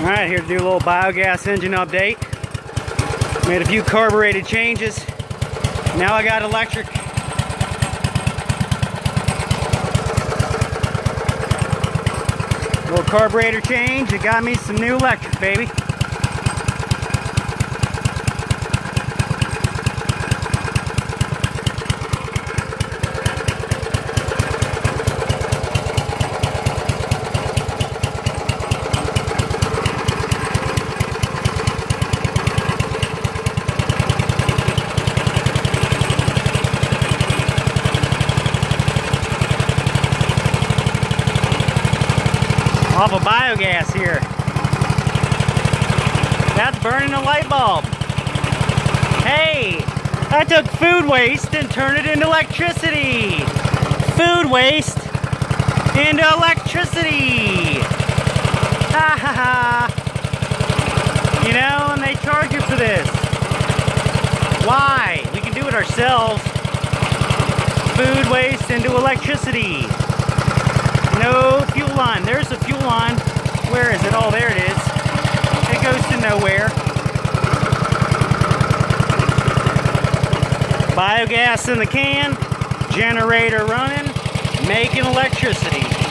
Alright, here to do a little biogas engine update. Made a few carbureted changes. Now I got electric. Little carburetor change. It got me some new electric, baby. Off of biogas here. That's burning a light bulb. Hey, I took food waste and turned it into electricity. Food waste into electricity. Ha ha ha. You know, and they charge you for this. Why? We can do it ourselves. Food waste into electricity. The line. Where is it? Oh, there it is. It goes to nowhere. Biogas in the can, generator running, making electricity.